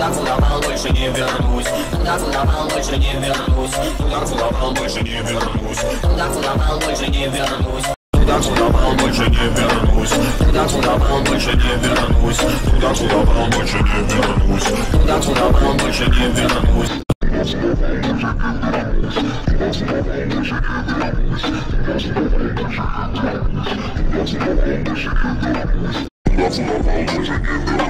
Туда, туда, пал, больше не вернусь. Туда, куда пал, больше не вернусь. Туда, куда пал, больше не вернусь. Туда, куда пал, больше не вернусь. Туда, куда пал, больше не вернусь. Туда, куда пал, больше не вернусь. Туда, куда пал, больше не вернусь. Туда, куда пал, больше не вернусь. That's not all,